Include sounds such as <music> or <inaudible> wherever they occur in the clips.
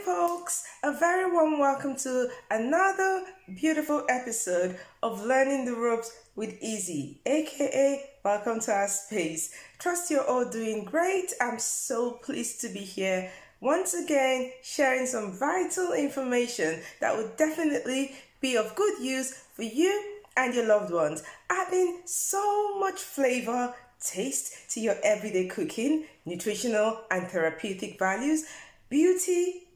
Folks! A very warm welcome to another beautiful episode of Learning the Ropes with Eezy, aka Welcome to Our Space. Trust you're all doing great. I'm so pleased to be here once again sharing some vital information that would definitely be of good use for you and your loved ones, adding so much flavor, taste to your everyday cooking, nutritional and therapeutic values, beauty,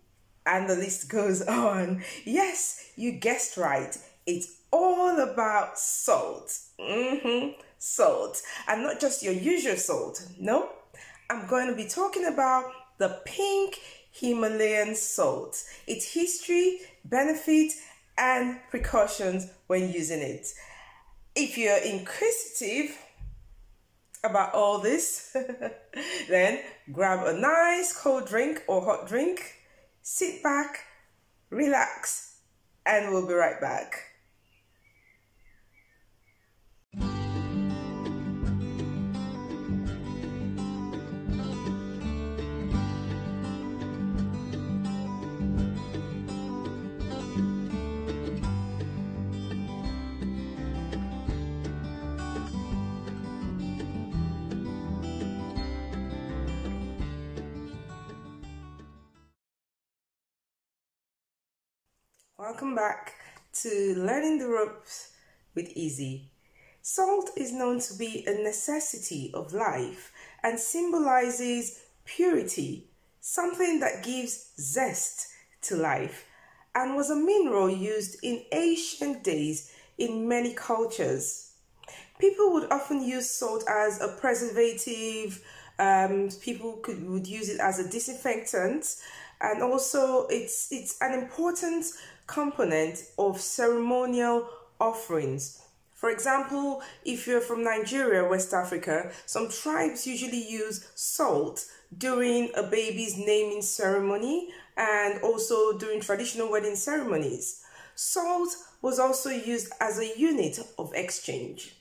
and the list goes <laughs> on. Yes, you guessed right. It's all about salt. Mm-hmm. Salt. And not just your usual salt. No, I'm going to be talking about the pink Himalayan salt, its history, benefit, and precautions when using it. If you're inquisitive about all this, <laughs> then grab a nice cold drink or hot drink, sit back, relax, and we'll be right back. Welcome back to Learning the Ropes with Eezy. Salt is known to be a necessity of life and symbolizes purity, something that gives zest to life, and was a mineral used in ancient days in many cultures. People would often use salt as a preservative, um, people could would use it as a disinfectant, and also it's it's an important component of ceremonial offerings. For example, if you're from Nigeria, West Africa, some tribes usually use salt during a baby's naming ceremony and also during traditional wedding ceremonies. Salt was also used as a unit of exchange.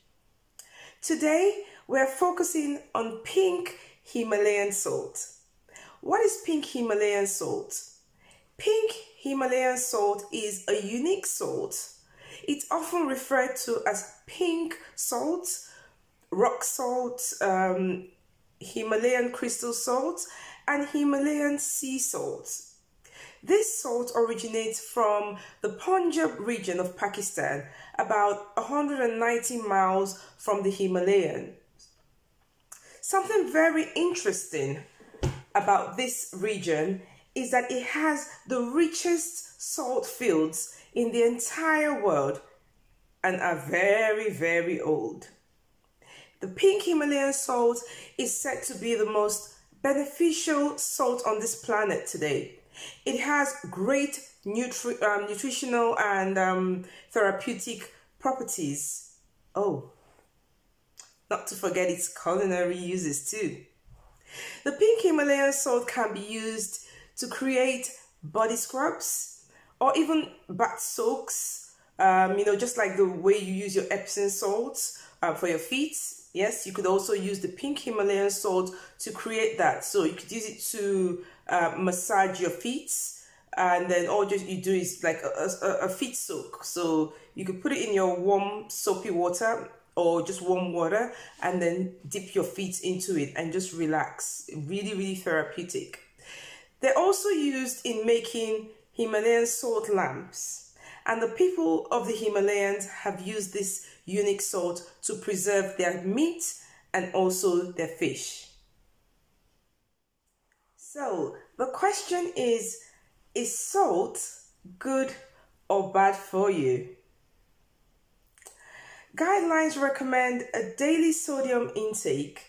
Today, we're focusing on pink Himalayan salt. What is pink Himalayan salt? Pink Himalayan salt is a unique salt. It's often referred to as pink salt, rock salt, um, Himalayan crystal salt, and Himalayan sea salt. This salt originates from the Punjab region of Pakistan, about 190 miles from the Himalayan. Something very interesting about this region is that it has the richest salt fields in the entire world and are very, very old. The pink Himalayan salt is said to be the most beneficial salt on this planet today. It has great nutri um, nutritional and um, therapeutic properties. Oh, not to forget its culinary uses too. The pink Himalayan salt can be used to create body scrubs or even bath soaks. Um, you know, just like the way you use your Epsom salts uh, for your feet. Yes, you could also use the pink Himalayan salt to create that. So you could use it to uh, massage your feet and then all just you do is like a, a, a, feet soak so you could put it in your warm soapy water or just warm water and then dip your feet into it and just relax really really therapeutic they're also used in making Himalayan salt lamps. And the people of the Himalayas have used this unique salt to preserve their meat and also their fish. So the question is, is salt good or bad for you? Guidelines recommend a daily sodium intake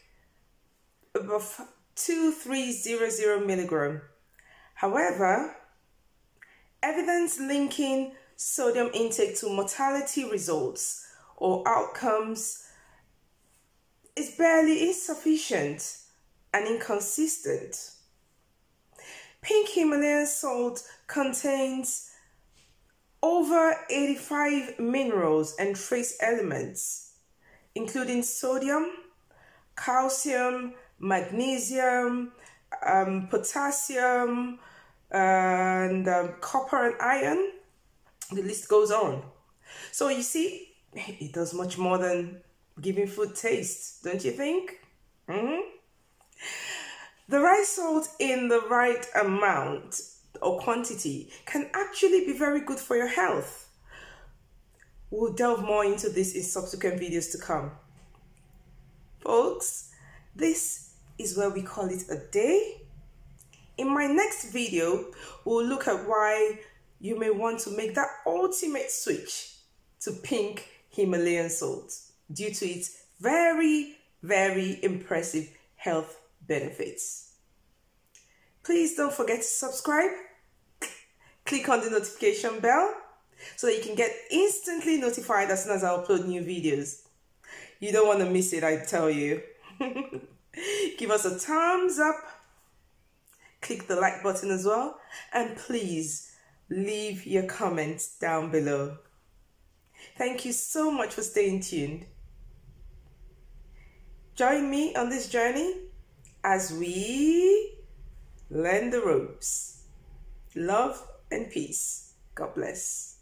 of 2300 milligram However, evidence linking sodium intake to mortality results or outcomes is barely insufficient and inconsistent. Pink Himalayan salt contains over 85 minerals and trace elements, including sodium, calcium, magnesium, um, potassium, and um, copper and iron. The list goes on. So you see, it does much more than giving food taste, don't you think? Mm-hmm. The rice salt in the right amount or quantity can actually be very good for your health. We'll delve more into this in subsequent videos to come. Folks, this is where we call it a day. In my next video, we'll look at why you may want to make that ultimate switch to pink Himalayan salt due to its very, very impressive health benefits. Please don't forget to subscribe. Click on the notification bell so that you can get instantly notified as soon as I upload new videos. You don't want to miss it, I tell you. <laughs> Give us a thumbs up. Click the like button as well. And please leave your comments down below. Thank you so much for staying tuned. Join me on this journey as we learn the ropes. Love and peace. God bless.